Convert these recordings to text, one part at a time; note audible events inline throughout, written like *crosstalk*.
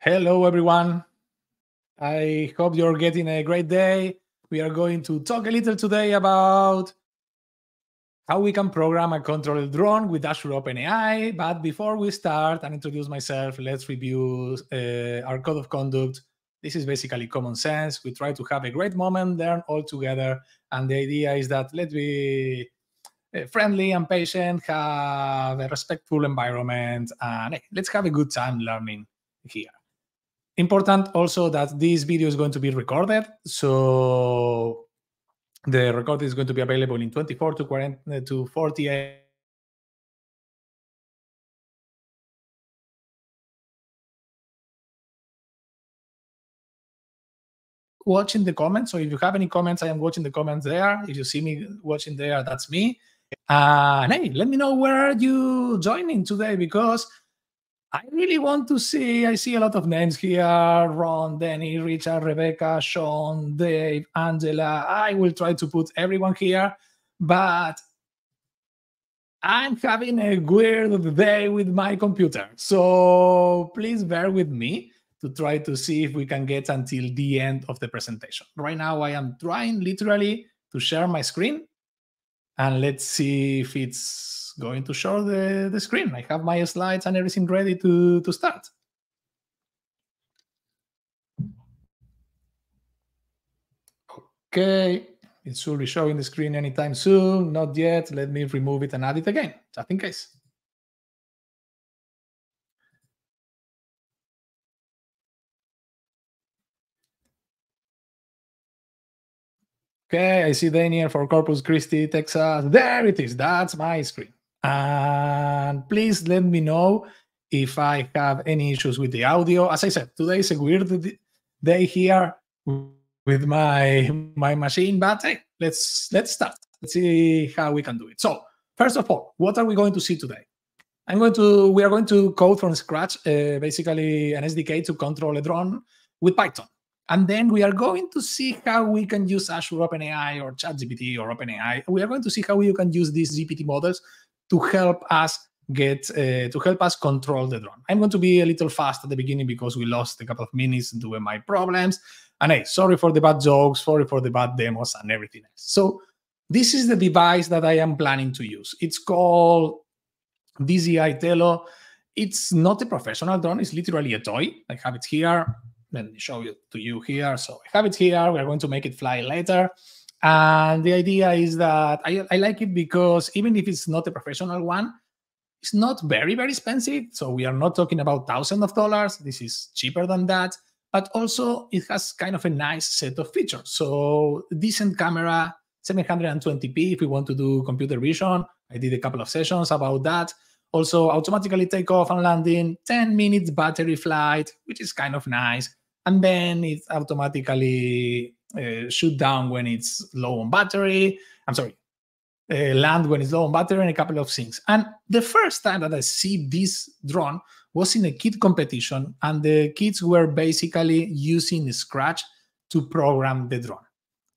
Hello, everyone. I hope you're getting a great day. We are going to talk a little today about how we can program a control drone with Azure OpenAI. But before we start and introduce myself, let's review uh, our code of conduct. This is basically common sense. We try to have a great moment, learn all together. And the idea is that let's be uh, friendly and patient, have a respectful environment, and hey, let's have a good time learning here. Important also that this video is going to be recorded. So the record is going to be available in 24 to 40 uh, to 48 watching the comments. So if you have any comments, I am watching the comments there. If you see me watching there, that's me. And hey, let me know where are you joining today because I really want to see. I see a lot of names here Ron, Danny, Richard, Rebecca, Sean, Dave, Angela. I will try to put everyone here, but I'm having a weird day with my computer. So please bear with me to try to see if we can get until the end of the presentation. Right now, I am trying literally to share my screen and let's see if it's going to show the, the screen. I have my slides and everything ready to, to start. Okay, it should be showing the screen anytime soon. Not yet. Let me remove it and add it again, just in case. Okay, I see Daniel for Corpus Christi, Texas. There it is. That's my screen. And please let me know if I have any issues with the audio. As I said, today is a weird day here with my my machine, but hey, let's let's start. Let's see how we can do it. So first of all, what are we going to see today? I'm going to we are going to code from scratch, uh, basically an SDK to control a drone with Python. And then we are going to see how we can use Azure OpenAI or ChatGPT or OpenAI. We are going to see how you can use these GPT models to help us get uh, to help us control the drone. I'm going to be a little fast at the beginning because we lost a couple of minutes doing my problems. And hey, sorry for the bad jokes, sorry for the bad demos and everything else. So this is the device that I am planning to use. It's called DJI Tello. It's not a professional drone, it's literally a toy. I have it here. Let me show it to you here. So I have it here. We're going to make it fly later. And the idea is that I, I like it because even if it's not a professional one, it's not very, very expensive. So we are not talking about thousands of dollars. This is cheaper than that. But also, it has kind of a nice set of features. So, decent camera, 720p if we want to do computer vision. I did a couple of sessions about that. Also, automatically take off and landing, 10 minutes battery flight, which is kind of nice. And then it automatically uh, shoot down when it's low on battery. I'm sorry, uh, land when it's low on battery, and a couple of things. And the first time that I see this drone was in a kid competition, and the kids were basically using Scratch to program the drone.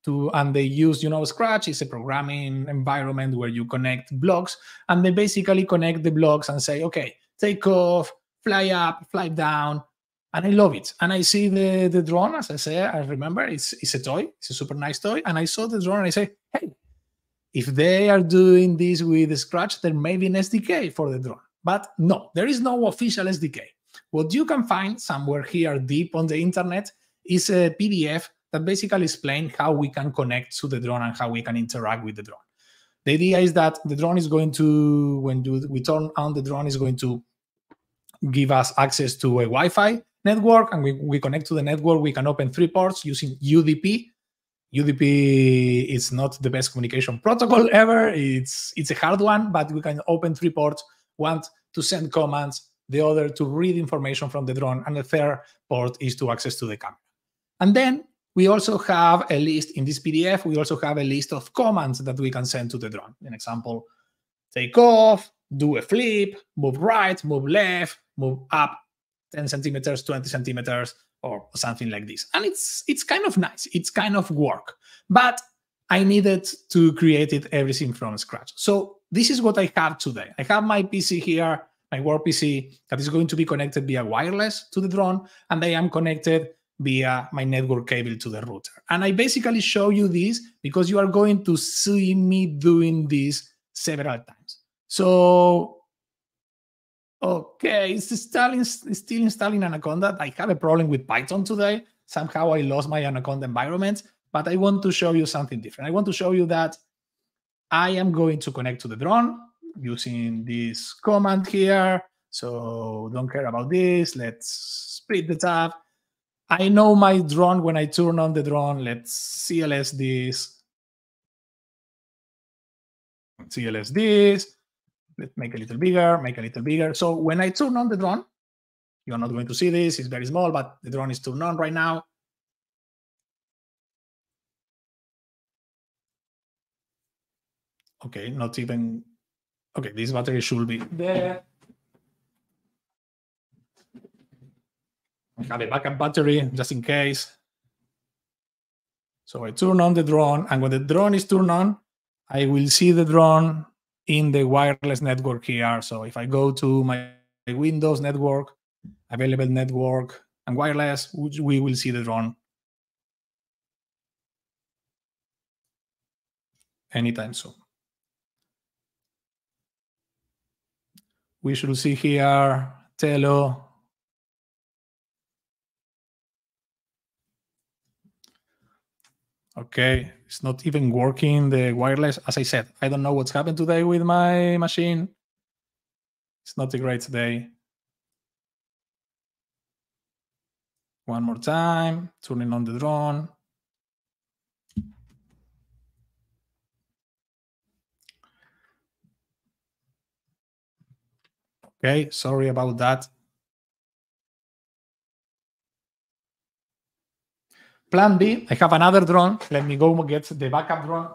To, and they use, you know, Scratch is a programming environment where you connect blocks, and they basically connect the blocks and say, okay, take off, fly up, fly down, and I love it. And I see the the drone, as I say, I remember it's it's a toy, it's a super nice toy. And I saw the drone and I say, hey, if they are doing this with Scratch, there may be an SDK for the drone. But no, there is no official SDK. What you can find somewhere here deep on the internet is a PDF that basically explains how we can connect to the drone and how we can interact with the drone. The idea is that the drone is going to, when we turn on the drone, is going to give us access to a Wi-Fi network and we, we connect to the network, we can open three ports using UDP. UDP is not the best communication protocol *laughs* ever. It's it's a hard one, but we can open three ports, one to send commands, the other to read information from the drone, and the third port is to access to the camera. And then we also have a list in this PDF, we also have a list of commands that we can send to the drone. An example, take off, do a flip, move right, move left, move up, 10 centimeters, 20 centimeters, or something like this. And it's it's kind of nice. It's kind of work. But I needed to create it everything from scratch. So this is what I have today. I have my PC here, my work PC that is going to be connected via wireless to the drone, and I am connected via my network cable to the router. And I basically show you this because you are going to see me doing this several times. So, okay, it's installing, still installing Anaconda. I have a problem with Python today. Somehow I lost my Anaconda environment, but I want to show you something different. I want to show you that I am going to connect to the drone using this command here. So don't care about this. Let's split the tab. I know my drone when I turn on the drone. Let's CLS this. CLS this. Let's make a little bigger, make a little bigger. So when I turn on the drone, you're not going to see this. It's very small, but the drone is turned on right now. Okay, not even. Okay, this battery should be there. I have a backup battery just in case. So I turn on the drone, and when the drone is turned on, I will see the drone in the wireless network here. So if I go to my Windows network, available network, and wireless, we will see the drone anytime soon. We should see here Tello Okay, it's not even working the wireless. As I said, I don't know what's happened today with my machine. It's not a great day. One more time, turning on the drone. Okay, sorry about that. Plan B, I have another drone. Let me go get the backup drone.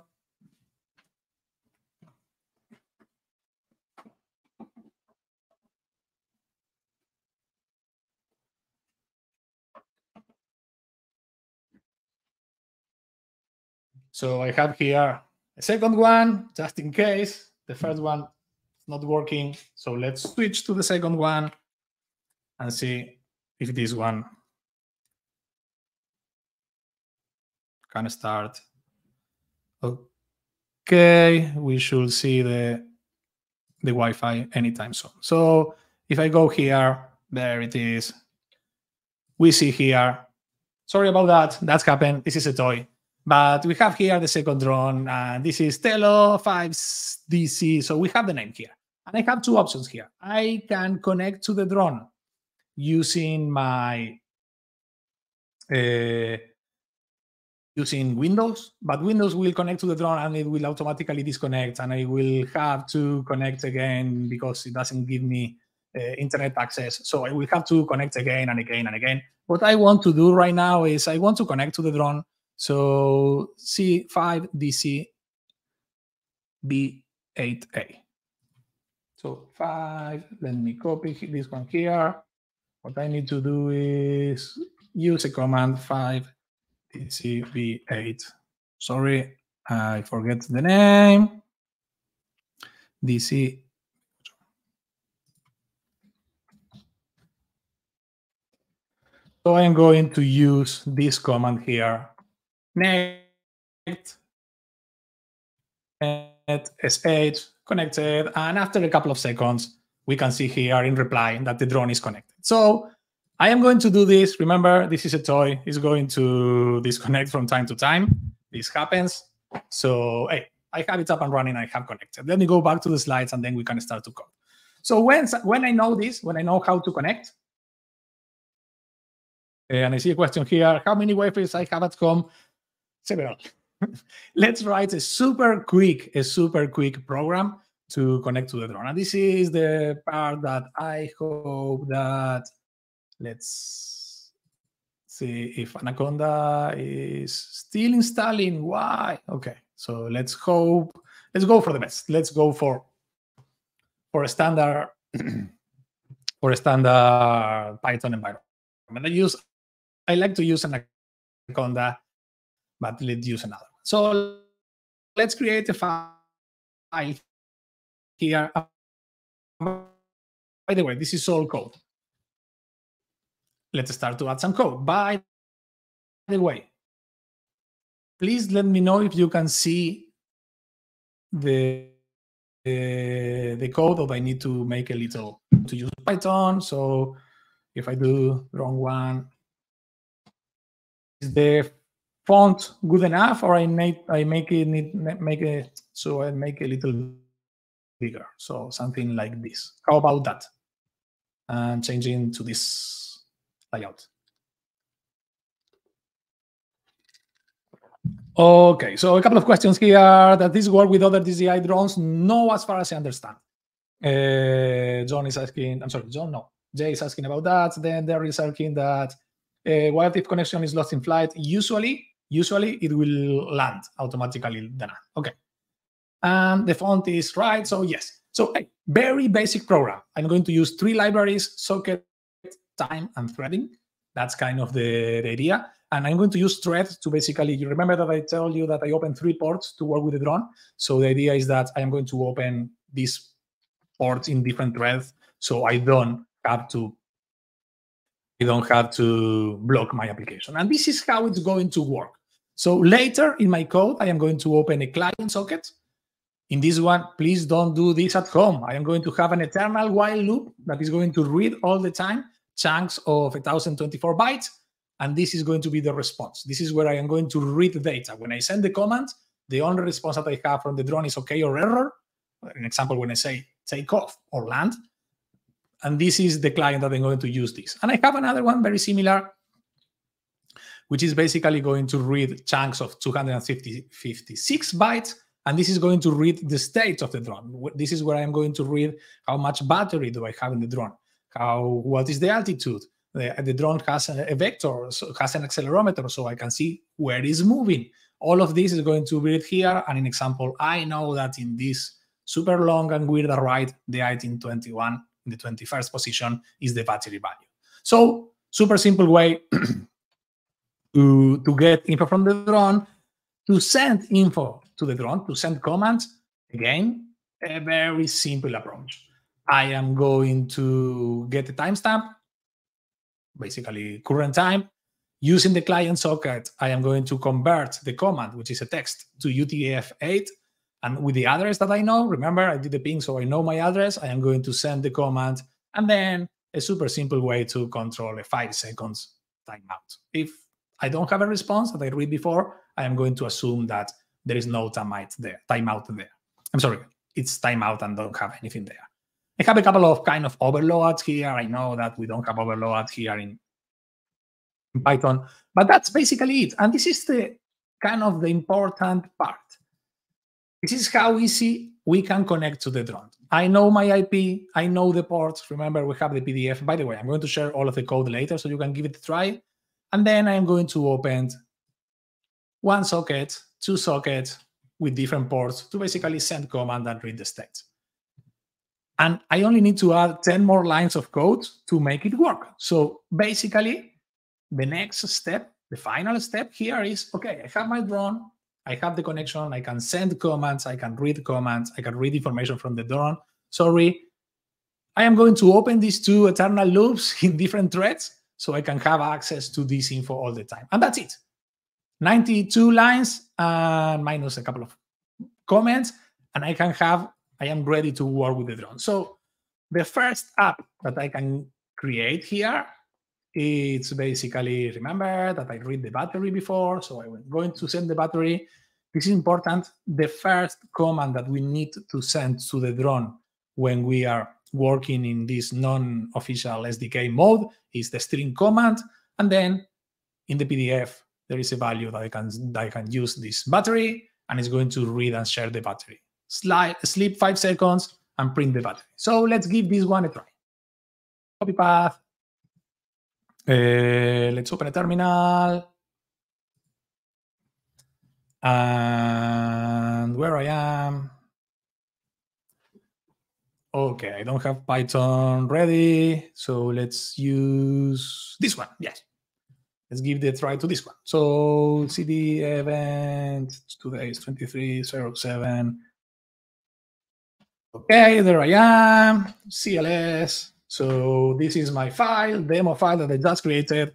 So I have here a second one, just in case. The first one is not working. So let's switch to the second one and see if this one can start. Okay, we should see the the Wi-Fi anytime soon. So if I go here, there it is. We see here. Sorry about that. That's happened. This is a toy. But we have here the second drone, and this is Tello 5DC. So we have the name here. And I have two options here. I can connect to the drone using my uh, using Windows, but Windows will connect to the drone and it will automatically disconnect, and I will have to connect again because it doesn't give me uh, internet access. So I will have to connect again and again and again. What I want to do right now is I want to connect to the drone. So C5DC B8A. So five, let me copy this one here. What I need to do is use a command five DCV8. Sorry, I forget the name. DC. So I'm going to use this command here. Net sh connected. And after a couple of seconds, we can see here in reply that the drone is connected. So I am going to do this. Remember, this is a toy. It's going to disconnect from time to time. This happens. So, hey, I have it up and running. I have connected. Let me go back to the slides and then we can start to code. So when, when I know this, when I know how to connect, and I see a question here, how many wafers I have at home? Several. *laughs* Let's write a super quick, a super quick program to connect to the drone. And this is the part that I hope that Let's see if Anaconda is still installing. Why? Okay, so let's hope. Let's go for the best. Let's go for for a standard *clears throat* for a standard Python environment. I use I like to use Anaconda, but let's use another. One. So let's create a file here. by the way, this is all code. Let's start to add some code. By the way, please let me know if you can see the uh, the code or I need to make a little to use Python. So if I do wrong one, is the font good enough or I make I make it make it so I make a little bigger. So something like this. How about that? And changing to this layout. Okay, so a couple of questions here. Does this work with other DJI drones? No, as far as I understand. Uh, John is asking, I'm sorry, John, no. Jay is asking about that. Then there is asking that uh, what if connection is lost in flight? Usually, usually it will land automatically. Then, okay. And the font is right, so yes. So a very basic program. I'm going to use three libraries, socket, time, and threading. That's kind of the, the idea. And I'm going to use thread to basically, you remember that I told you that I opened three ports to work with the drone. So the idea is that I am going to open these ports in different threads. So I don't have to, I don't have to block my application. And this is how it's going to work. So later in my code, I am going to open a client socket. In this one, please don't do this at home. I am going to have an eternal while loop that is going to read all the time chunks of 1024 bytes and this is going to be the response. This is where I am going to read the data. When I send the command, the only response that I have from the drone is okay or error. An example, when I say take off or land, and this is the client that I'm going to use this. And I have another one very similar, which is basically going to read chunks of 256 bytes, and this is going to read the state of the drone. This is where I'm going to read how much battery do I have in the drone, how what is the altitude, the, the drone has a, vector, so has an accelerometer, so I can see where it's moving. All of this is going to be here. And in example, I know that in this super long and weird right, the 1821 in the 21st position is the battery value. So super simple way *clears throat* to, to get info from the drone, to send info to the drone, to send commands. Again, a very simple approach. I am going to get a timestamp basically current time. Using the client socket, I am going to convert the command, which is a text, to UTF-8. And with the address that I know, remember I did the ping, so I know my address. I am going to send the command, and then a super simple way to control a five seconds timeout. If I don't have a response that I read before, I am going to assume that there is no timeout there. Timeout there. I'm sorry, it's timeout and don't have anything there. I have a couple of kind of overloads here. I know that we don't have overloads here in, in Python, but that's basically it. And this is the kind of the important part. This is how easy we can connect to the drone. I know my IP, I know the ports. Remember, we have the PDF. By the way, I'm going to share all of the code later so you can give it a try. And then I'm going to open one socket, two sockets with different ports to basically send command and read the state. And I only need to add 10 more lines of code to make it work. So basically, the next step, the final step here is, okay, I have my drone, I have the connection, I can send commands, I can read commands, I can read information from the drone. Sorry, I am going to open these two eternal loops *laughs* in different threads so I can have access to this info all the time. And that's it. 92 lines and minus a couple of comments, and I can have I am ready to work with the drone. So the first app that I can create here, it's basically, remember that I read the battery before, so I'm going to send the battery. This is important. The first command that we need to send to the drone when we are working in this non-official SDK mode is the string command. And then in the PDF, there is a value that I can, that I can use this battery, and it's going to read and share the battery slide, sleep five seconds, and print the battery. So let's give this one a try. Copy path. Uh, let's open a terminal. And where I am. Okay, I don't have Python ready. So let's use this one. Yes. Let's give the try to this one. So CD event today is 2307 Okay, there I am. CLS. So this is my file, demo file that I just created.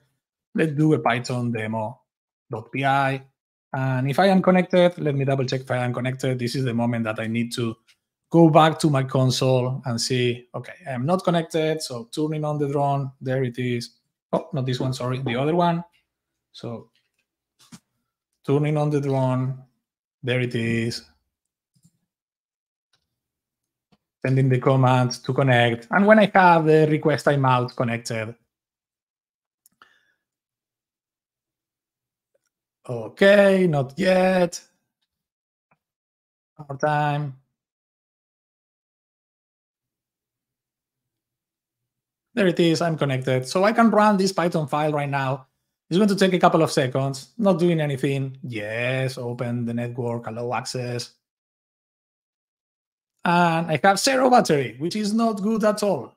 Let's do a Python demo.py. And if I am connected, let me double check if I am connected. This is the moment that I need to go back to my console and see, okay, I'm not connected. So turning on the drone, there it is. Oh, not this one, sorry, the other one. So turning on the drone, there it is. Sending the command to connect. And when I have the request timeout connected, Okay, not yet. More time. There it is, I'm connected. So I can run this Python file right now. It's going to take a couple of seconds, not doing anything. Yes, open the network, allow access. And I have zero battery, which is not good at all.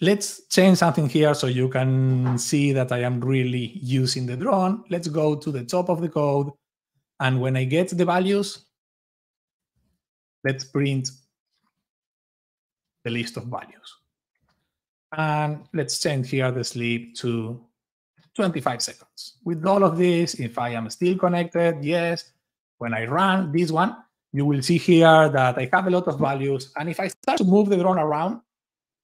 Let's change something here so you can see that I am really using the drone. Let's go to the top of the code. And when I get the values, let's print the list of values. And let's change here the sleep to 25 seconds. With all of this, if I am still connected, yes. When I run this one, you will see here that I have a lot of values. And if I start to move the drone around,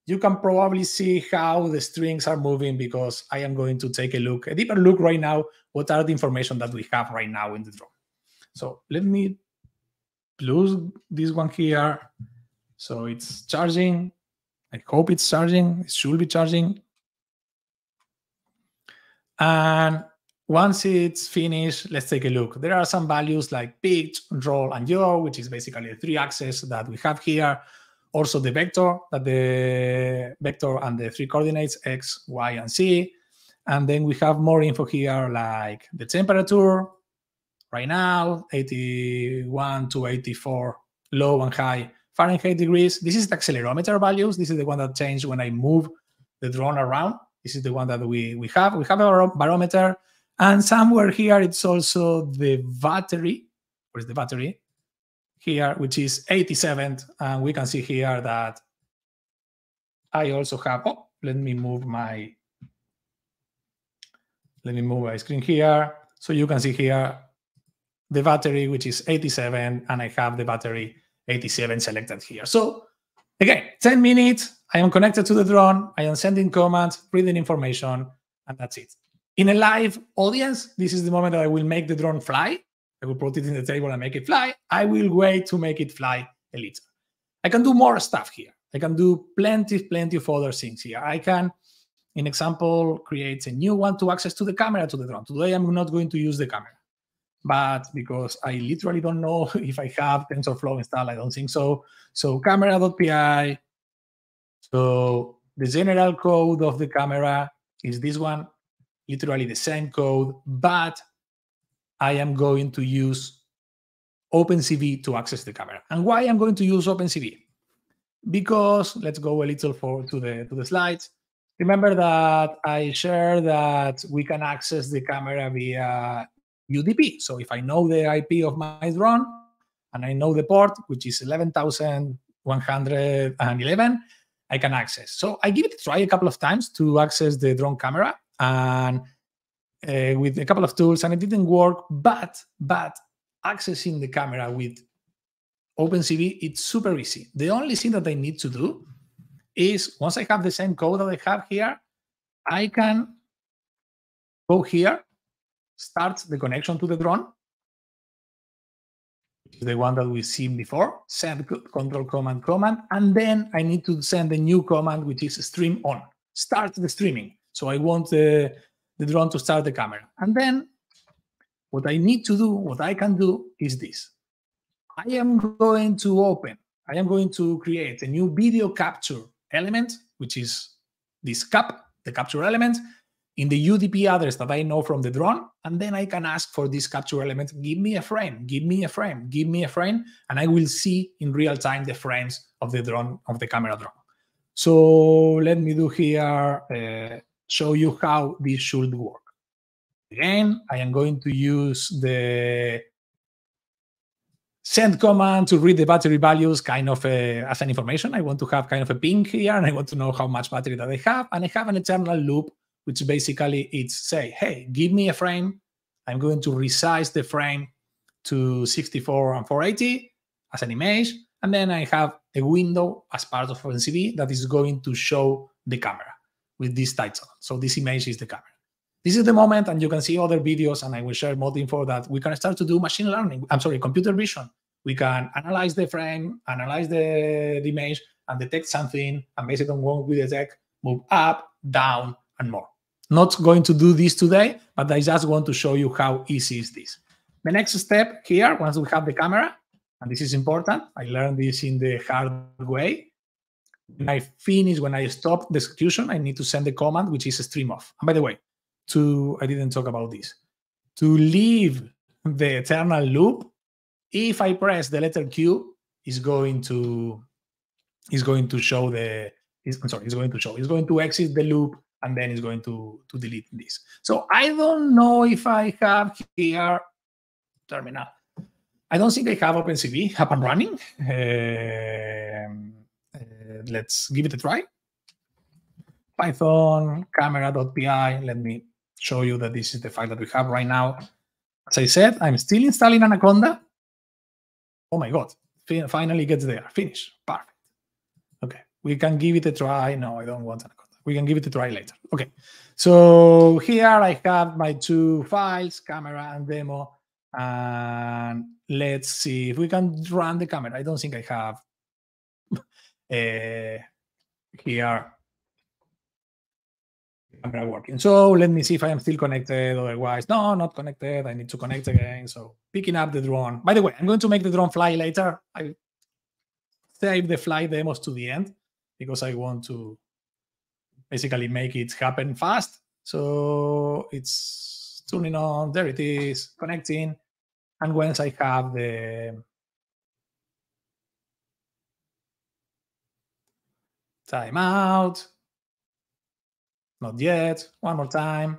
you can probably see how the strings are moving because I am going to take a look, a deeper look right now, what are the information that we have right now in the drone. So let me close this one here. So it's charging. I hope it's charging. It should be charging. And once it's finished, let's take a look. There are some values like pitch, roll, and yaw, which is basically the three axes that we have here. Also the vector that the vector and the three coordinates x y and z. And then we have more info here like the temperature. Right now 81 to 84 low and high fahrenheit degrees. This is the accelerometer values. This is the one that changed when i move the drone around. This is the one that we we have. We have a barometer and somewhere here it's also the battery where's the battery here, which is 87. And we can see here that I also have, oh, let me move my, let me move my screen here. So you can see here the battery, which is 87, and I have the battery 87 selected here. So again, 10 minutes, I am connected to the drone, I am sending commands, reading information, and that's it. In a live audience, this is the moment that I will make the drone fly. I will put it in the table and make it fly. I will wait to make it fly a little. I can do more stuff here. I can do plenty, plenty of other things here. I can, in example, create a new one to access to the camera to the drone. Today, I'm not going to use the camera, but because I literally don't know *laughs* if I have TensorFlow installed, I don't think so. So camera.py. So the general code of the camera is this one, literally the same code, but I am going to use OpenCV to access the camera. And why I'm going to use OpenCV? Because let's go a little forward to the to the slides. Remember that I shared that we can access the camera via UDP. So if I know the IP of my drone and I know the port, which is 11,111, I can access. So I give it a try a couple of times to access the drone camera. And uh, with a couple of tools and it didn't work. But but accessing the camera with OpenCV, it's super easy. The only thing that I need to do is once I have the same code that I have here, I can go here, start the connection to the drone, the one that we've seen before, send control command command, and then I need to send a new command, which is stream on, start the streaming. So I want the the drone to start the camera. And then what I need to do, what I can do is this. I am going to open, I am going to create a new video capture element, which is this cap, the capture element, in the UDP address that I know from the drone. And then I can ask for this capture element, give me a frame, give me a frame, give me a frame. And I will see in real time the frames of the drone, of the camera drone. So let me do here uh, show you how this should work. Again, I am going to use the send command to read the battery values kind of a, as an information. I want to have kind of a ping here and I want to know how much battery that I have. And I have an eternal loop, which basically it's say, hey, give me a frame. I'm going to resize the frame to 64 and 480 as an image. And then I have a window as part of OpenCV that is going to show the camera with this title. So this image is the camera. This is the moment, and you can see other videos, and I will share more info that we can start to do machine learning. I'm sorry, computer vision. We can analyze the frame, analyze the, the image, and detect something, and based on what we detect, move up, down, and more. Not going to do this today, but I just want to show you how easy is this. The next step here, once we have the camera, and this is important, I learned this in the hard way. When I finish, when I stop the execution, I need to send the command, which is a stream off. And by the way, to, I didn't talk about this, to leave the eternal loop, if I press the letter Q, is going to is going to show the is, I'm sorry, it's going to show, it's going to exit the loop and then it's going to, to delete this. So I don't know if I have here terminal. I don't think I have OpenCV up and running. Um, uh, let's give it a try. Python camera.py. Let me show you that this is the file that we have right now. As I said, I'm still installing Anaconda. Oh my God, finally gets there. Finish. Perfect. Okay, we can give it a try. No, I don't want Anaconda. We can give it a try later. Okay, so here I have my two files, camera and demo. And let's see if we can run the camera. I don't think I have uh, here camera working. So let me see if I am still connected. Otherwise, no, not connected. I need to connect again. So picking up the drone. By the way, I'm going to make the drone fly later. I save the flight demos to the end because I want to basically make it happen fast. So it's turning on. There it is, connecting. And once I have the timeout, not yet. One more time.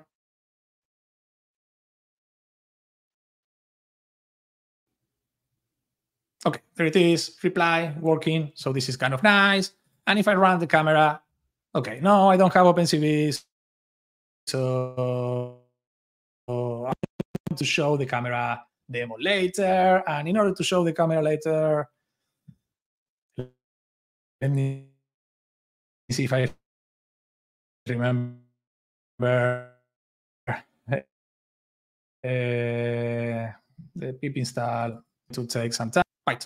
Okay, there it is. Reply working. So this is kind of nice. And if I run the camera, okay, no, I don't have OpenCV. So I'm going to show the camera demo later. And in order to show the camera later, let me if I remember uh, the pip install to take some time. Right.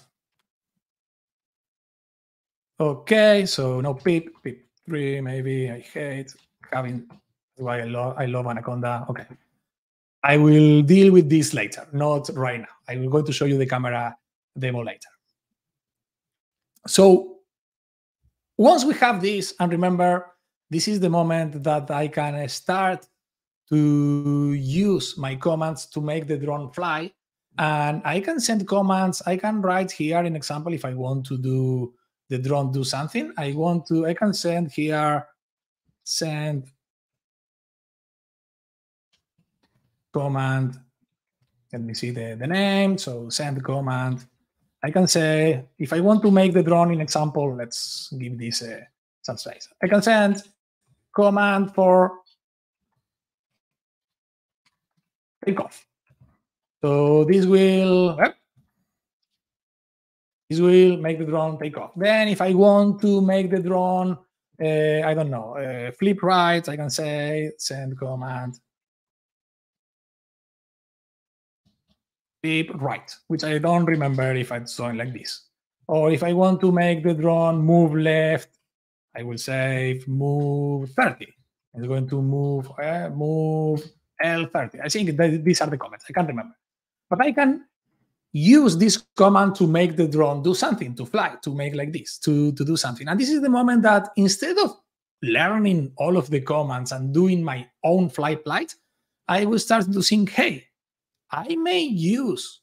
Okay, so no pip, pip three maybe. I hate having. why I love I love Anaconda. Okay, I will deal with this later, not right now. I will going to show you the camera demo later. So once we have this, and remember this is the moment that I can start to use my commands to make the drone fly. And I can send commands. I can write here an example if I want to do the drone do something. I want to, I can send here, send command. Let me see the, the name. So send command. I can say, if I want to make the drone in example, let's give this a, some space. I can send command for takeoff. So this will this will make the drone take off. Then if I want to make the drone, uh, I don't know, uh, flip right, I can say send command flip right, which I don't remember if I'm like this. Or if I want to make the drone move left, I will say move 30. It's going to move uh, move L30. I think these are the comments. I can't remember. But I can use this command to make the drone do something, to fly, to make like this, to, to do something. And this is the moment that instead of learning all of the commands and doing my own flight flight, I will start to think, hey, I may use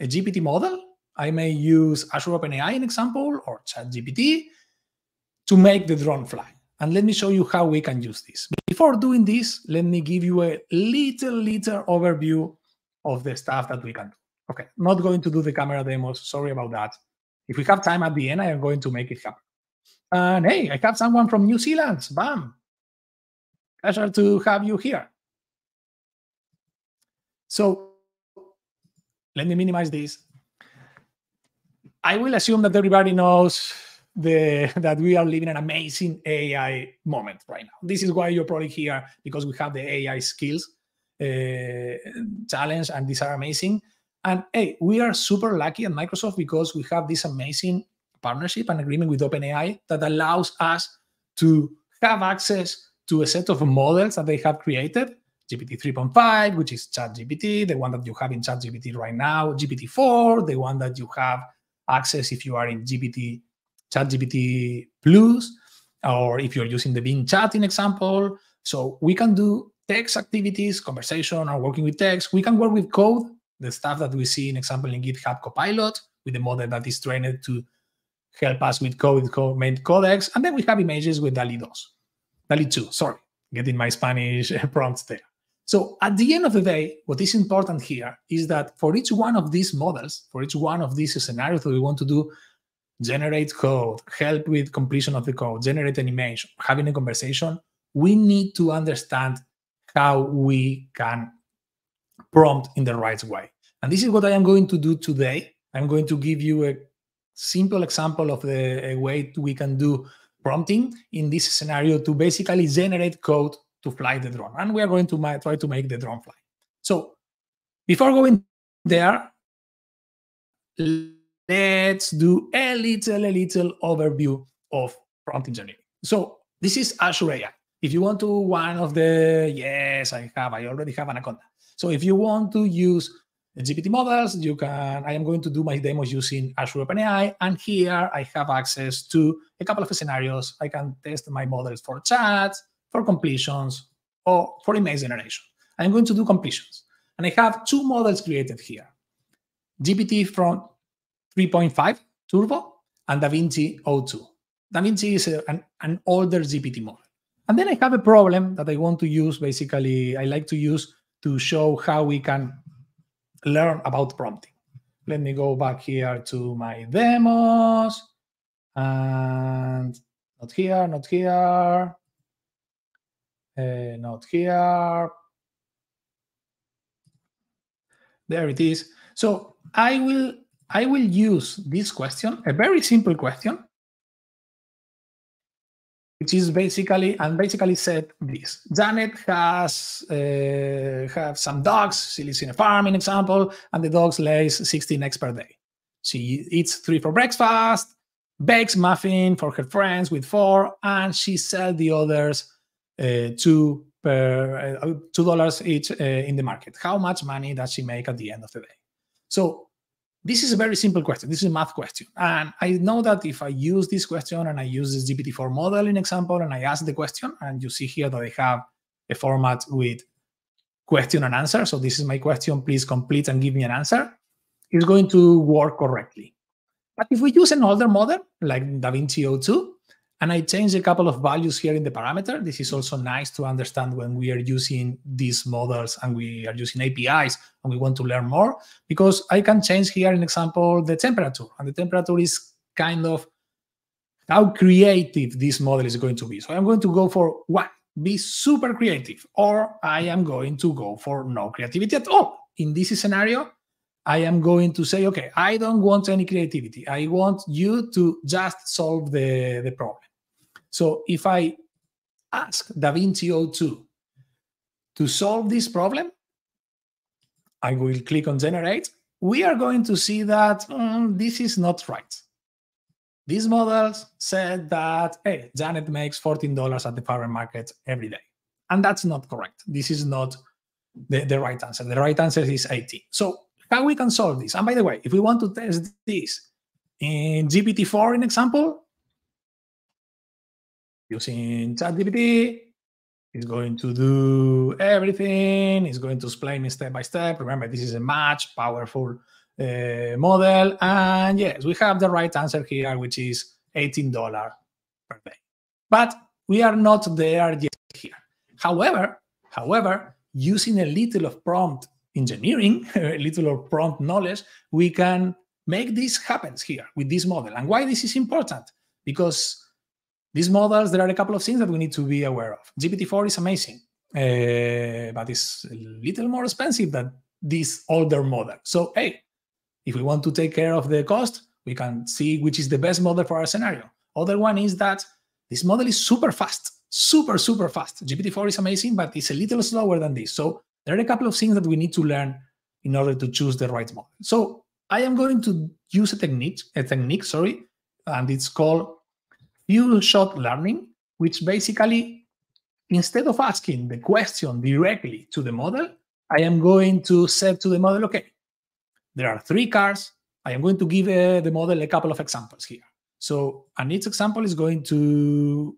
a GPT model. I may use Azure OpenAI, an example, or ChatGPT to make the drone fly. And let me show you how we can use this. Before doing this, let me give you a little, little overview of the stuff that we can do. Okay, not going to do the camera demos. Sorry about that. If we have time at the end, I am going to make it happen. And hey, I have someone from New Zealand. Bam. Pleasure to have you here. So let me minimize this. I will assume that everybody knows the, that we are living an amazing AI moment right now. This is why you're probably here because we have the AI skills uh, challenge, and these are amazing. And hey, we are super lucky at Microsoft because we have this amazing partnership and agreement with OpenAI that allows us to have access to a set of models that they have created GPT 3.5, which is ChatGPT, the one that you have in ChatGPT right now, GPT 4, the one that you have access if you are in GPT, ChatGPT Plus, or if you're using the Bing chat, in example. So we can do text activities, conversation, or working with text. We can work with code, the stuff that we see in example in GitHub Copilot, with the model that is trained to help us with code, with code main Codex. And then we have images with DALL-E 2. DALL-E 2, sorry, getting my Spanish *laughs* prompts there. So at the end of the day, what is important here is that for each one of these models, for each one of these scenarios that we want to do, generate code, help with completion of the code, generate animation, having a conversation, we need to understand how we can prompt in the right way. And this is what I am going to do today. I'm going to give you a simple example of the way we can do prompting in this scenario to basically generate code to fly the drone. And we are going to try to make the drone fly. So before going there, let's do a little, a little overview of prompt engineering. So this is Azure AI. If you want to one of the, yes, I have, I already have Anaconda. So if you want to use GPT models, you can, I am going to do my demos using Azure OpenAI. And here I have access to a couple of scenarios. I can test my models for chats, for completions, or for image generation. I'm going to do completions. And I have two models created here. GPT from 3.5 Turbo and DaVinci O2. DaVinci is a, an, an older GPT model. And then I have a problem that I want to use. Basically, I like to use to show how we can learn about prompting. Let me go back here to my demos. And not here, not here. Uh, not here. There it is. So I will I will use this question, a very simple question, which is basically and basically said this. Janet has uh, have some dogs. She lives in a farm, in example, and the dogs lays 16 eggs per day. She eats three for breakfast, bakes muffin for her friends with four, and she sells the others two per uh, two dollars each uh, in the market. How much money does she make at the end of the day? So this is a very simple question. This is a math question. And I know that if I use this question and I use this GPT-4 model in example, and I ask the question, and you see here that I have a format with question and answer. So this is my question, please complete and give me an answer. It's going to work correctly. But if we use an older model, like DaVinci O2, and I change a couple of values here in the parameter. This is also nice to understand when we are using these models and we are using APIs and we want to learn more, because I can change here, in example, the temperature. And the temperature is kind of how creative this model is going to be. So I'm going to go for one, be super creative, or I am going to go for no creativity at all. In this scenario, I am going to say, okay, I don't want any creativity. I want you to just solve the, the problem. So if I ask DaVinci O2 to solve this problem, I will click on generate. We are going to see that mm, this is not right. These models said that, hey, Janet makes $14 at the farmer market every day. And that's not correct. This is not the, the right answer. The right answer is 18. So how we can solve this? And by the way, if we want to test this in GPT-4, in example, using ChatGPT. It's going to do everything. It's going to explain step by step. Remember, this is a much powerful uh, model. And yes, we have the right answer here, which is $18 per day. But we are not there yet here. However, however, using a little of prompt engineering, *laughs* a little of prompt knowledge, we can make this happen here with this model. And why this is important? Because these models, there are a couple of things that we need to be aware of. GPT-4 is amazing, uh, but it's a little more expensive than this older model. So, hey, if we want to take care of the cost, we can see which is the best model for our scenario. Other one is that this model is super fast, super, super fast. GPT-4 is amazing, but it's a little slower than this. So there are a couple of things that we need to learn in order to choose the right model. So I am going to use a technique, a technique, sorry, and it's called few shot learning, which basically, instead of asking the question directly to the model, I am going to say to the model, okay, there are three cars. I am going to give uh, the model a couple of examples here. So, and each example is going to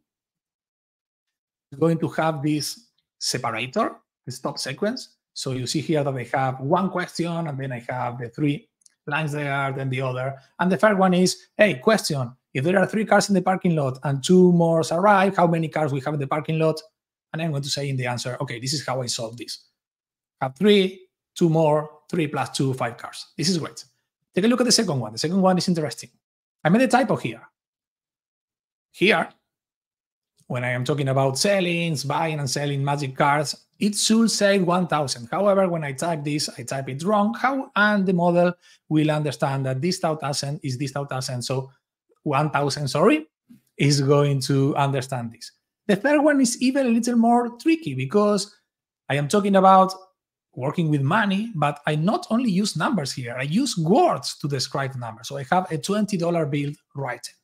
going to have this separator, the stop sequence. So you see here that I have one question, and then I have the three lines there, then the other. And the third one is, hey, question, if there are three cars in the parking lot and two more arrive, how many cars we have in the parking lot? And I'm going to say in the answer, okay, this is how I solve this. Have three, two more, three plus two, five cars. This is great. Take a look at the second one. The second one is interesting. I made a typo here. Here, when I am talking about selling, buying and selling magic cards, it should say 1000. However, when I type this, I type it wrong. How and the model will understand that this 1000 is this 1000. So 1000, sorry, is going to understand this. The third one is even a little more tricky because I am talking about working with money, but I not only use numbers here, I use words to describe numbers. So I have a $20 bill writing.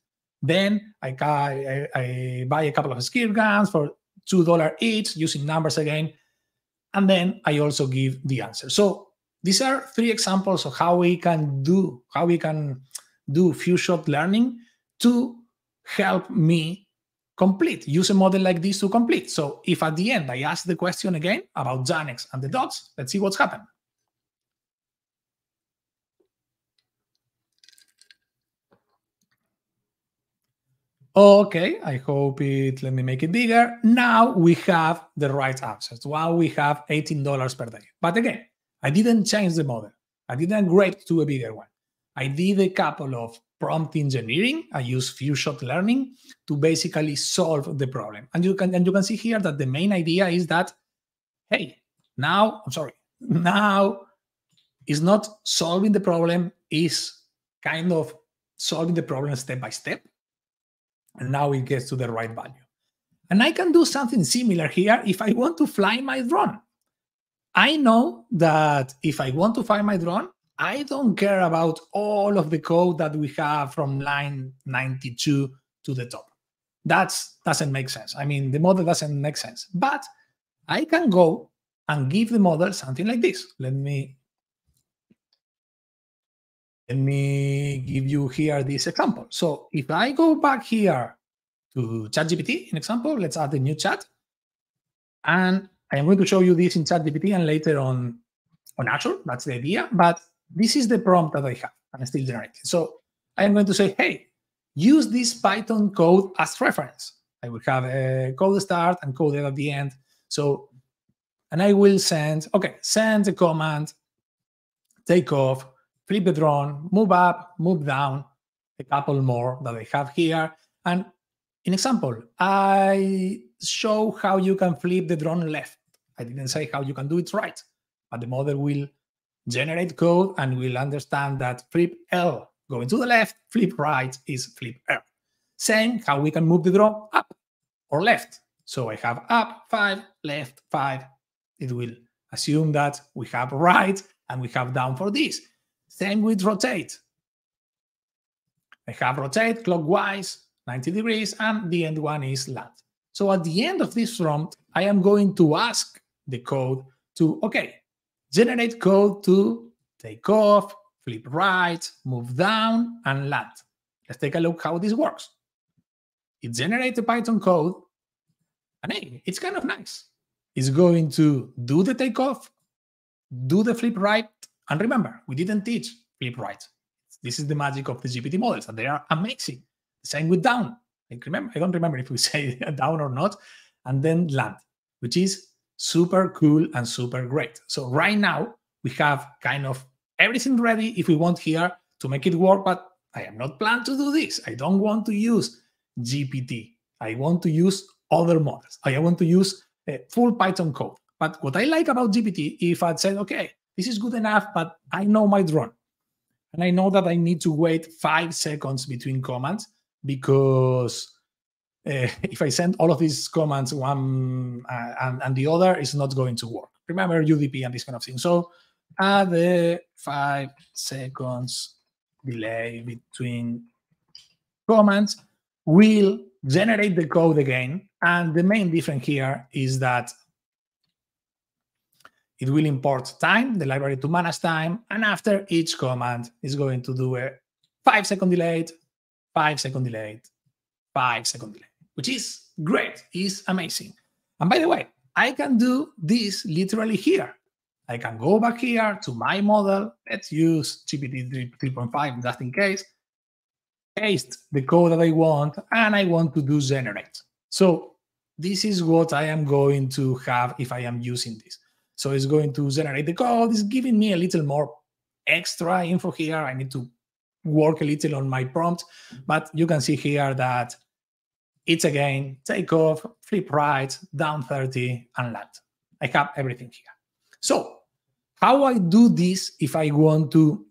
Then I, I, I buy a couple of skill guns for $2 each using numbers again. And then I also give the answer. So these are three examples of how we can do, how we can do few shot learning to help me complete. Use a model like this to complete. So if at the end I ask the question again about Janet's and the dots, let's see what's happened. Okay, I hope it, let me make it bigger. Now we have the right answers. Now we have $18 per day. But again, I didn't change the model. I didn't grade to a bigger one. I did a couple of prompt engineering. I use few shot learning to basically solve the problem. And you can and you can see here that the main idea is that, hey, now I'm sorry, now is not solving the problem, is kind of solving the problem step by step. And now it gets to the right value. And I can do something similar here if I want to fly my drone. I know that if I want to fly my drone, I don't care about all of the code that we have from line 92 to the top. That doesn't make sense. I mean, the model doesn't make sense. But I can go and give the model something like this. Let me let me give you here this example. So if I go back here to ChatGPT, an example, let's add a new chat. And I am going to show you this in ChatGPT and later on on Azure. That's the idea. But this is the prompt that I have and I still generating. So I am going to say, hey, use this Python code as reference. I will have a code start and code at the end. So, and I will send, okay, send the command, take off, flip the drone, move up, move down, a couple more that I have here. And in example, I show how you can flip the drone left. I didn't say how you can do it right, but the model will generate code and we'll understand that flip L going to the left, flip right is flip L. Same how we can move the drone up or left. So I have up five, left five. It will assume that we have right and we have down for this. Same with rotate. I have rotate clockwise 90 degrees and the end one is land. So at the end of this prompt, I am going to ask the code to, okay, generate code to take off, flip right, move down, and land. Let's take a look how this works. It generates the Python code, and hey, it's kind of nice. It's going to do the takeoff, do the flip right, and remember, we didn't teach flip right. This is the magic of the GPT models, and they are amazing. Same with down. Like remember, I don't remember if we *laughs* say down or not, and then land, which is super cool and super great. So right now, we have kind of everything ready if we want here to make it work, but I am not planned to do this. I don't want to use GPT. I want to use other models. I want to use uh, full Python code. But what I like about GPT, if I'd said, okay, this is good enough, but I know my drone. And I know that I need to wait five seconds between commands because uh, if I send all of these commands one uh, and, and the other, is not going to work. Remember UDP and this kind of thing. So add the five seconds delay between commands will generate the code again. And the main difference here is that it will import time, the library to manage time, and after each command is going to do a five second delay, five second delay, five second delay, which is great, is amazing. And by the way, I can do this literally here. I can go back here to my model. Let's use GPT 3.5 just in case. Paste the code that I want, and I want to do generate. So this is what I am going to have if I am using this. So it's going to generate the code. It's giving me a little more extra info here. I need to work a little on my prompt, but you can see here that it's again take off, flip right, down 30, and land. I have everything here. So how I do this if I want to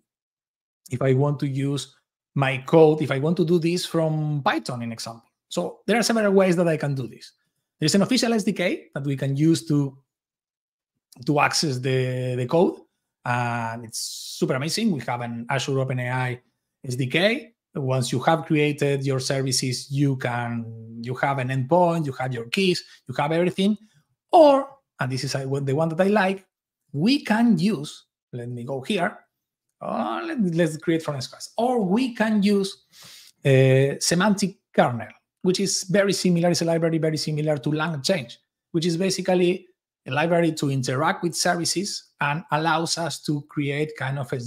if I want to use my code, if I want to do this from Python, in example. So there are several ways that I can do this. There's an official SDK that we can use to to access the, the code. And it's super amazing. We have an Azure OpenAI SDK. Once you have created your services, you can you have an endpoint, you have your keys, you have everything. Or, and this is the one that I like, we can use, let me go here, uh, let, us create from scratch. Or we can use a semantic kernel, which is very similar, it's a library very similar to LangChain, which is basically a library to interact with services and allows us to create kind of a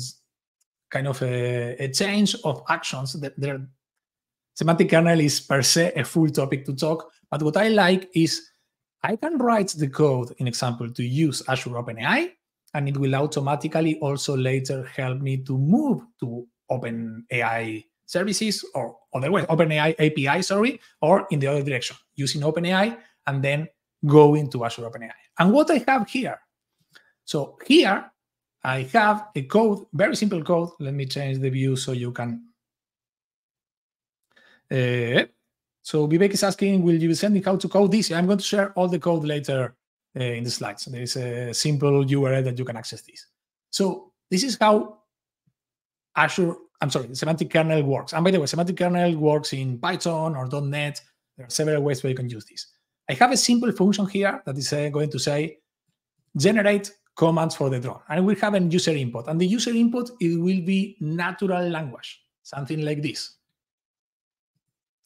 kind of a, a change of actions that there semantic kernel is per se a full topic to talk but what i like is i can write the code in example to use azure openai and it will automatically also later help me to move to openai services or other otherwise openai api sorry or in the other direction using openai and then go into azure openai and what I have here. So here I have a code, very simple code. Let me change the view so you can. Uh, so Vivek is asking, will you be sending how to code this? I'm going to share all the code later uh, in the slides. There is a simple URL that you can access this. So this is how Azure, I'm sorry, semantic kernel works. And by the way, semantic kernel works in Python or .NET. There are several ways where you can use this. I have a simple function here that is uh, going to say generate commands for the drone. And we have a user input. And the user input, it will be natural language, something like this.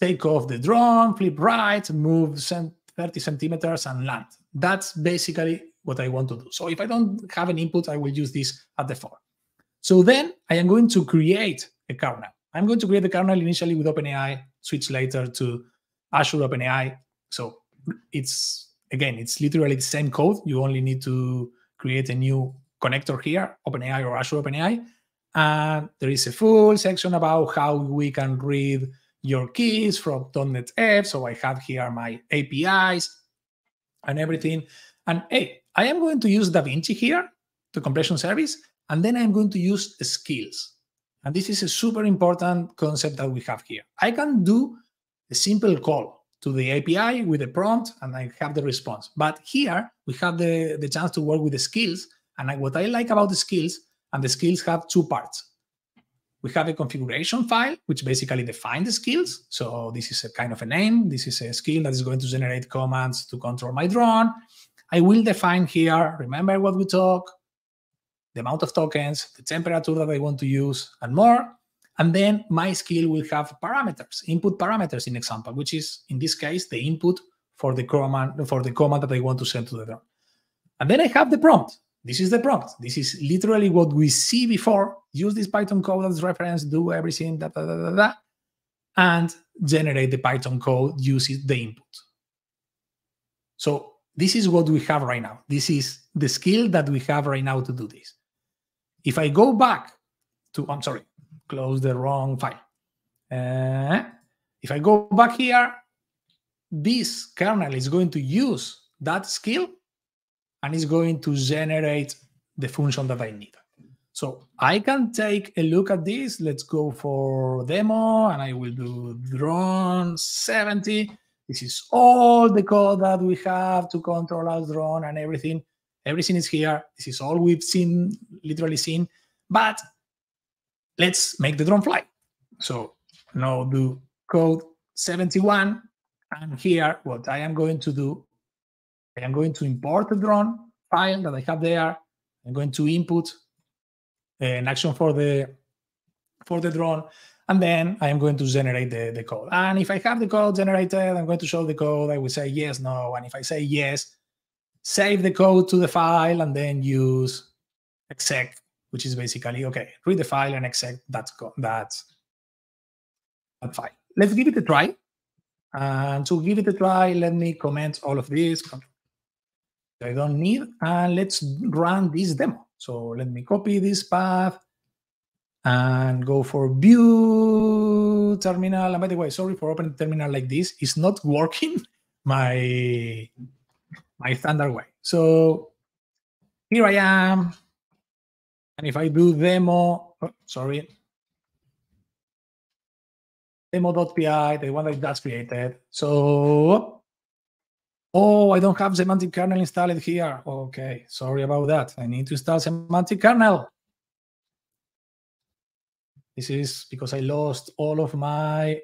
Take off the drone, flip right, move 30 centimeters and land. That's basically what I want to do. So if I don't have an input, I will use this at default. So then I am going to create a kernel. I'm going to create the kernel initially with OpenAI, switch later to Azure OpenAI. So it's again, it's literally the same code. You only need to create a new connector here, OpenAI or Azure OpenAI. And there is a full section about how we can read your keys from .NET F. So I have here my APIs and everything. And hey, I am going to use DaVinci here, the completion service, and then I'm going to use skills. And this is a super important concept that we have here. I can do a simple call to the API with a prompt and I have the response. But here we have the, the chance to work with the skills. And I, what I like about the skills, and the skills have two parts. We have a configuration file, which basically defines the skills. So this is a kind of a name. This is a skill that is going to generate commands to control my drone. I will define here, remember what we talked, the amount of tokens, the temperature that I want to use, and more. And then my skill will have parameters, input parameters in example, which is in this case the input for the command for the command that I want to send to the drone. And then I have the prompt. This is the prompt. This is literally what we see before. Use this Python code as reference, do everything, da, da, da, da, da, and generate the Python code uses the input. So this is what we have right now. This is the skill that we have right now to do this. If I go back to, I'm sorry, close the wrong file. Uh, if I go back here, this kernel is going to use that skill and is going to generate the function that I need. So I can take a look at this. Let's go for demo and I will do drone 70. This is all the code that we have to control our drone and everything. Everything is here. This is all we've seen, literally seen. But let's make the drone fly. So now do code 71. And here, what I am going to do, I am going to import the drone file that I have there. I'm going to input an action for the for the drone, and then I am going to generate the, the code. And if I have the code generated, I'm going to show the code. I will say yes, no. And if I say yes, save the code to the file and then use exec, which is basically okay, read the file and exec that that, that file. Let's give it a try. And to give it a try, let me comment all of this. I don't need, and let's run this demo. So let me copy this path and go for view terminal. And by the way, sorry for opening terminal like this. It's not working *laughs* my, my standard way. So here I am. And if I do demo, oh, sorry, demo.py, the one that that's created. So Oh, I don't have semantic kernel installed here. Okay, sorry about that. I need to install semantic kernel. This is because I lost all of my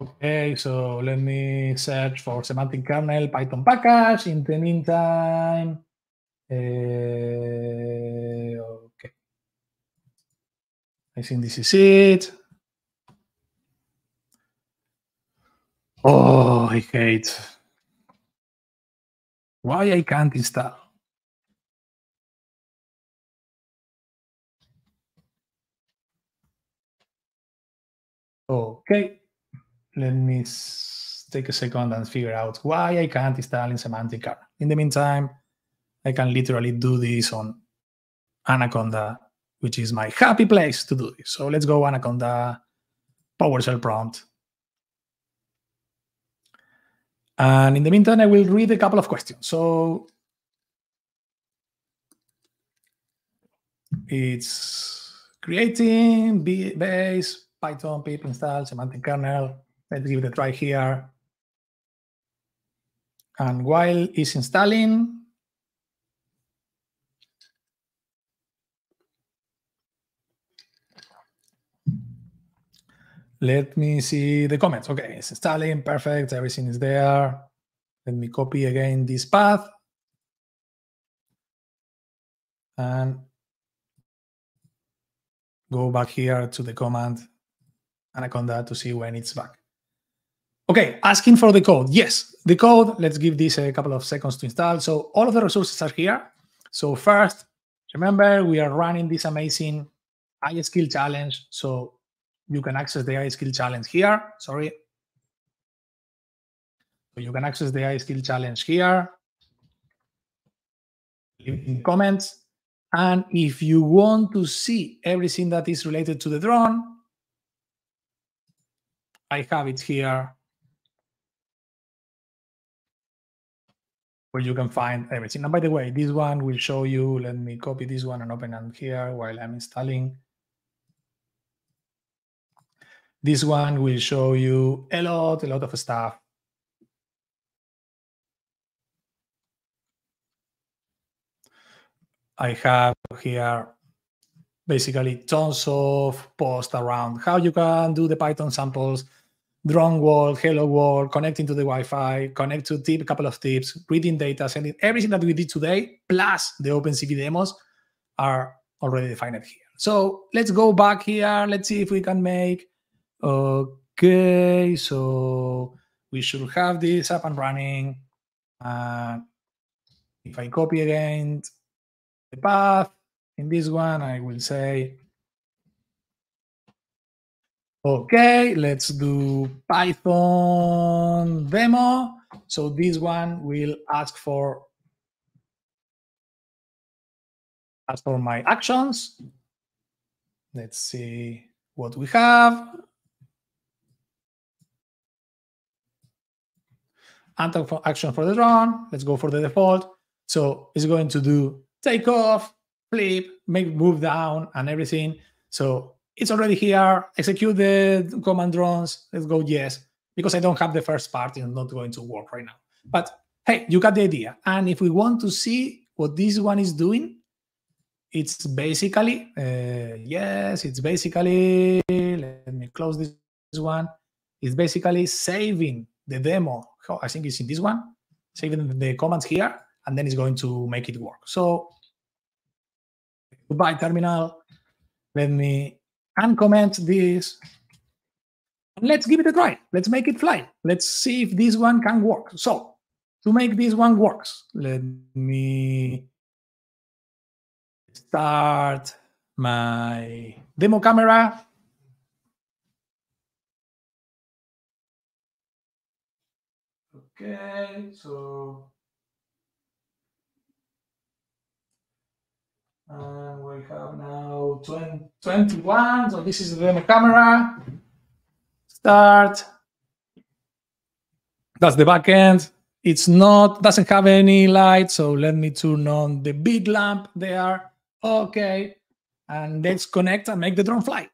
Okay, so let me search for semantic kernel Python package. In the meantime, uh, I think this is it. Oh, I hate. Why I can't install? Okay, let me take a second and figure out why I can't install in Semantic. In the meantime, I can literally do this on Anaconda which is my happy place to do this. So let's go Anaconda PowerShell prompt. And in the meantime, I will read a couple of questions. So it's creating base, Python, pip install, semantic kernel. Let's give it a try here. And while it's installing, Let me see the comments. Okay, it's installing, perfect, everything is there. Let me copy again this path. And go back here to the command Anaconda to see when it's back. Okay, asking for the code. Yes, the code, let's give this a couple of seconds to install. So all of the resources are here. So first, remember we are running this amazing AI Skill challenge. So you can access the AI Skill challenge here. Sorry. So you can access the AI Skill challenge here. Leave in comments. And if you want to see everything that is related to the drone, I have it here where you can find everything. And by the way, this one will show you, let me copy this one and open it here while I'm installing. This one will show you a lot, a lot of stuff. I have here basically tons of posts around how you can do the Python samples, drone world, hello world, connecting to the Wi-Fi, connect to tip, a couple of tips, reading data, sending everything that we did today, plus the OpenCV demos are already defined here. So let's go back here. Let's see if we can make Okay, so we should have this up and running. Uh, if I copy again the path in this one, I will say, okay, let's do Python demo. So this one will ask for ask for my actions. Let's see what we have. Anti action for the drone. Let's go for the default. So it's going to do take off, flip, make move down, and everything. So it's already here. Execute the command drones. Let's go yes, because I don't have the first part. It's not going to work right now. But hey, you got the idea. And if we want to see what this one is doing, it's basically, uh, yes, it's basically, let me close this one. It's basically saving the demo. I think it's in this one, saving the commands here, and then it's going to make it work. So goodbye terminal. Let me uncomment this. And let's give it a try. Let's make it fly. Let's see if this one can work. So to make this one works, let me start my demo camera. Okay, so and we have now 20, 21. So this is the demo camera. Start. That's the backend. It's not, doesn't have any light. So let me turn on the big lamp there. Okay. And let's connect and make the drone fly.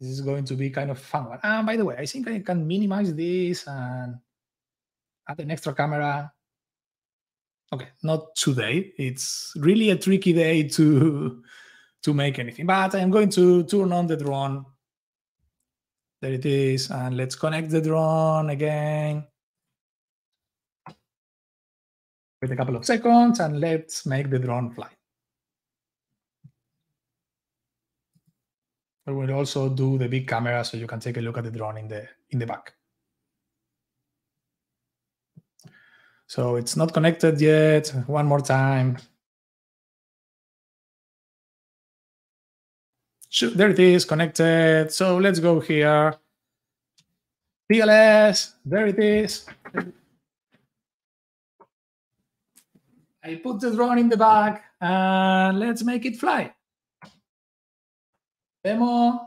This is going to be kind of fun one. And by the way, I think I can minimize this and add an extra camera. Okay, not today. It's really a tricky day *laughs* to to make anything. But I'm going to turn on the drone. There it is. And let's connect the drone again. Wait a couple of seconds and let's make the drone fly. We will also do the big camera so you can take a look at the drone in the in the back. So it's not connected yet. One more time. There it is, connected. So let's go here. CLS, there it is. I put the drone in the back and let's make it fly. Demo.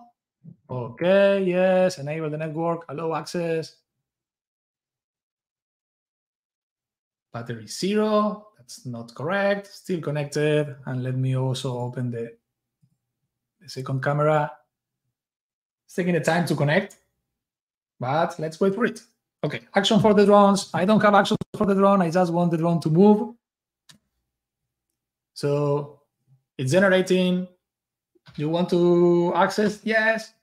Okay, yes, enable the network, allow access. Battery zero, that's not correct, still connected. And let me also open the, the second camera. It's taking the time to connect, but let's wait for it. Okay, action for the drones. I don't have action for the drone. I just want the drone to move. So it's generating. You want to access? Yes.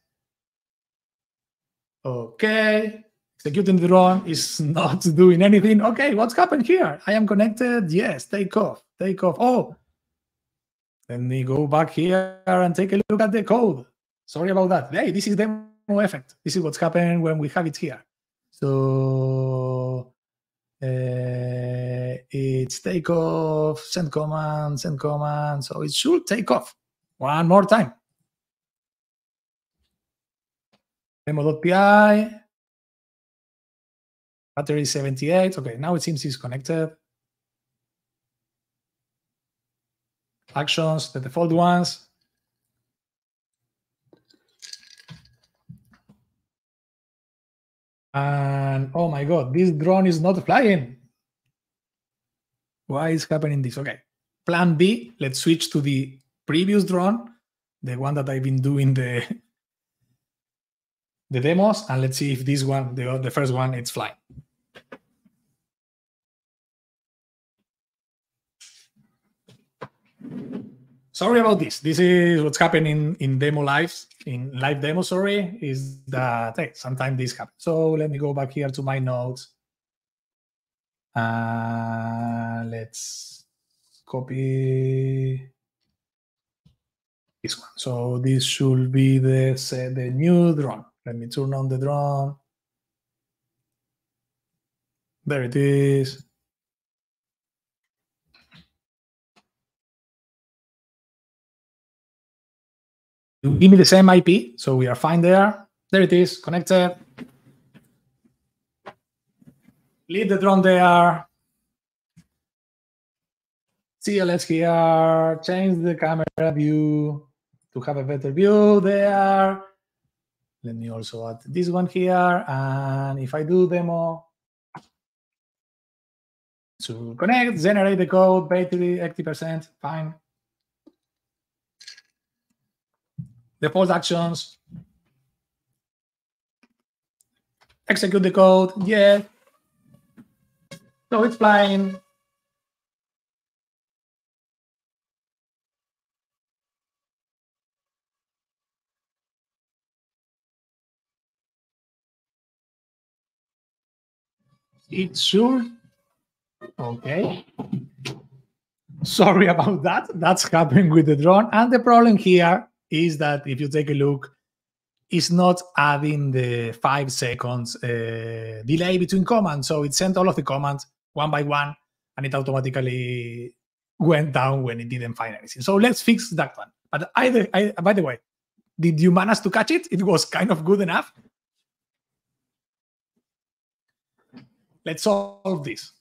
Okay. Executing the drone is *laughs* not doing anything. Okay, what's happened here? I am connected. Yes, take off. Take off. Oh, let me go back here and take a look at the code. Sorry about that. Hey, this is demo effect. This is what's happening when we have it here. So uh, it's take off, send command, send command. So it should take off one more time. Demo.py, battery 78. Okay, now it seems it's connected. Actions, the default ones. And oh my god, this drone is not flying. Why is happening this? Okay. Plan B, let's switch to the previous drone, the one that I've been doing the the demos, and let's see if this one, the, the first one, it's flying. sorry about this. This is what's happening in demo lives, in live demo, sorry, is that hey, sometimes this happens. So let me go back here to my notes. Uh, let's copy this one. So this should be the, say, the new drone. Let me turn on the drone. There it is. You give me the same IP, so we are fine there. There it is, connected. leave the drone there. CLS here, change the camera view to have a better view there. Let me also add this one here. And if I do demo, to connect, generate the code, battery 80%, fine. Default actions, execute the code, yeah. So it's flying. It sure. Okay. Sorry about that. That's happening with the drone. And the problem here is that if you take a look, it's not adding the five seconds uh, delay between commands. So it sent all of the commands one by one, and it automatically went down when it didn't find anything. So let's fix that one. But either, I, by the way, did you manage to catch it? It was kind of good enough. Let's solve this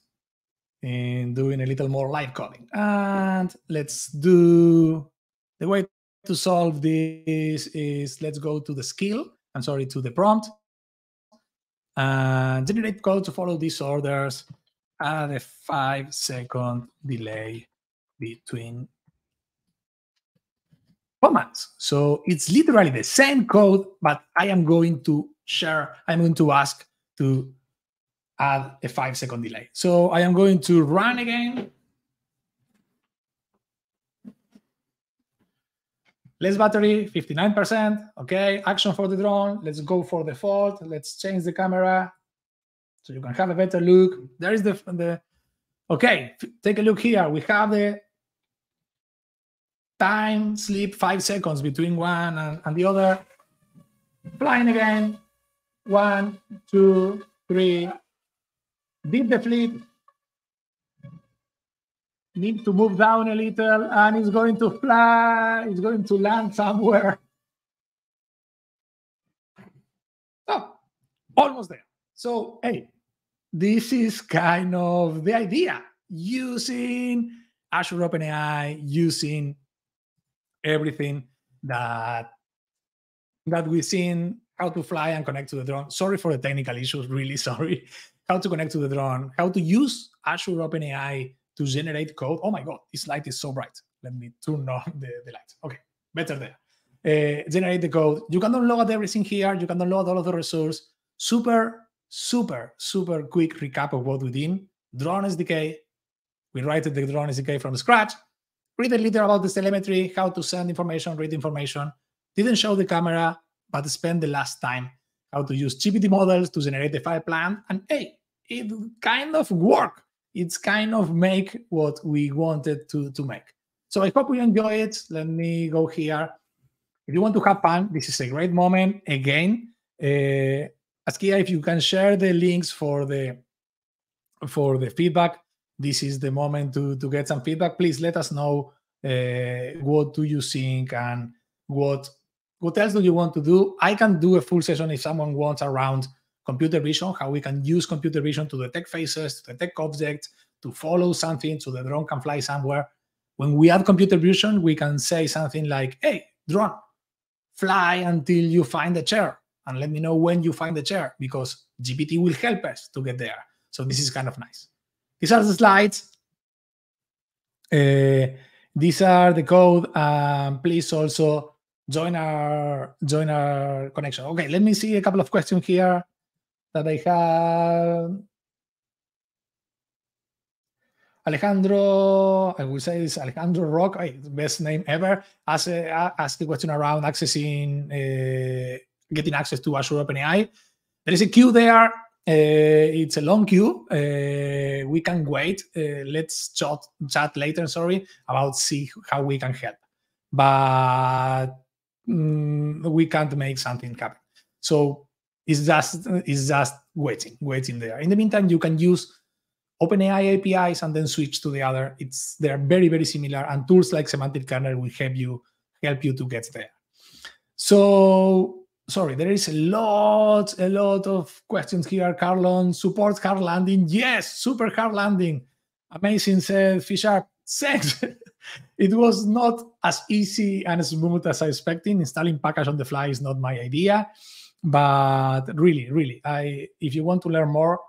and doing a little more live coding. And let's do the way to solve this is let's go to the skill, I'm sorry, to the prompt and generate code to follow these orders at a five second delay between commands. So it's literally the same code, but I am going to share, I'm going to ask to add a five second delay. So I am going to run again. Less battery, 59%. Okay, action for the drone. Let's go for the default. Let's change the camera so you can have a better look. There is the, the okay, take a look here. We have the time sleep five seconds between one and, and the other. Flying again. One, two, three, did the fleet need to move down a little and it's going to fly, it's going to land somewhere. Oh, almost there. So, hey, this is kind of the idea using Azure OpenAI, using everything that that we've seen how to fly and connect to the drone. Sorry for the technical issues, really *laughs* sorry how to connect to the drone, how to use Azure OpenAI to generate code. Oh my God, this light is so bright. Let me turn on the, the light. Okay, better there. Uh, generate the code. You can download everything here. You can download all of the resource. Super, super, super quick recap of what we did. Drone SDK. We write the drone SDK from scratch. Read a little about the telemetry, how to send information, read information. Didn't show the camera, but spend the last time how to use GPT models to generate the file plan. And hey, it kind of work. It's kind of make what we wanted to, to make. So I hope you enjoy it. Let me go here. If you want to have fun, this is a great moment. Again, uh, Askia, if you can share the links for the for the feedback, this is the moment to, to get some feedback. Please let us know uh, what do you think and what what else do you want to do? I can do a full session if someone wants around computer vision, how we can use computer vision to detect faces, to detect objects, to follow something so the drone can fly somewhere. When we add computer vision, we can say something like, hey, drone, fly until you find the chair and let me know when you find the chair because GPT will help us to get there. So this is kind of nice. These are the slides. Uh, these are the code. Um, please also join our join our connection. Okay, let me see a couple of questions here that I have. Alejandro, I will say this Alejandro Rock, best name ever, asked, uh, asked a question around accessing, uh, getting access to Azure OpenAI. There is a queue there. Uh, it's a long queue. Uh, we can wait. Uh, let's chat, chat later, sorry, about see how we can help. But mm, we can't make something happen. So it's just it's just waiting, waiting there. In the meantime, you can use OpenAI APIs and then switch to the other. It's they're very very similar, and tools like Semantic Kernel will help you help you to get there. So sorry, there is a lot, a lot of questions here. Carlon supports hard landing. Yes, super hard landing. Amazing, said Fisher. Sex. it was not as easy and as smooth as I expected. Installing package on the fly is not my idea. But really, really, I if you want to learn more,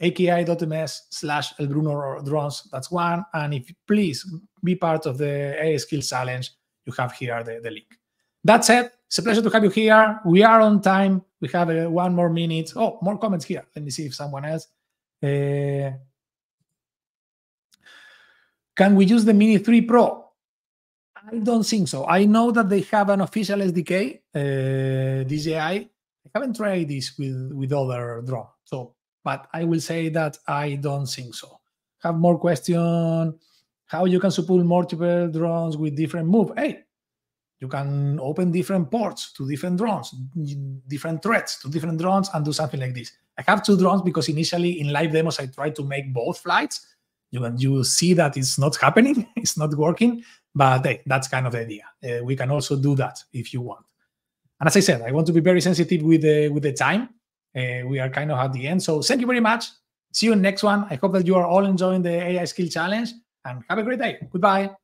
aka.ms slash El Bruno drones, that's one. And if please be part of the AI Skills Challenge, you have here the, the link. That's it. It's a pleasure to have you here. We are on time. We have uh, one more minute. Oh, more comments here. Let me see if someone else. Uh, can we use the Mini 3 Pro? I don't think so. I know that they have an official SDK, uh, DJI. I haven't tried this with, with other drone. So, but I will say that I don't think so. Have more question? How you can support multiple drones with different move? Hey, you can open different ports to different drones, different threads to different drones, and do something like this. I have two drones because initially in live demos I tried to make both flights. You you see that it's not happening, *laughs* it's not working, but hey, that's kind of the idea. Uh, we can also do that if you want. And as I said, I want to be very sensitive with the with the time. Uh, we are kind of at the end, so thank you very much. See you next one. I hope that you are all enjoying the AI Skill Challenge, and have a great day. Goodbye.